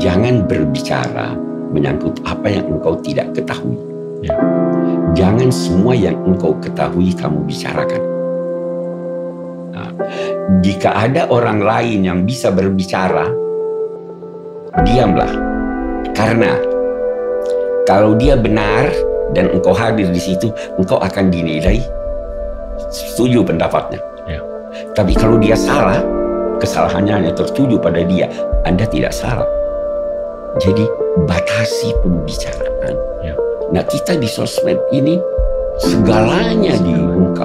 jangan berbicara menyangkut apa yang engkau tidak ketahui. Ya. Jangan semua yang engkau ketahui kamu bicarakan. Nah, jika ada orang lain yang bisa berbicara, diamlah. Karena kalau dia benar dan engkau hadir di situ, engkau akan dinilai setuju pendapatnya. Ya. Tapi kalau dia salah, kesalahannya hanya tertuju pada dia. Anda tidak salah. Jadi batasi pembicaraan. Ya. Nah kita di sosmed ini segalanya diungkap.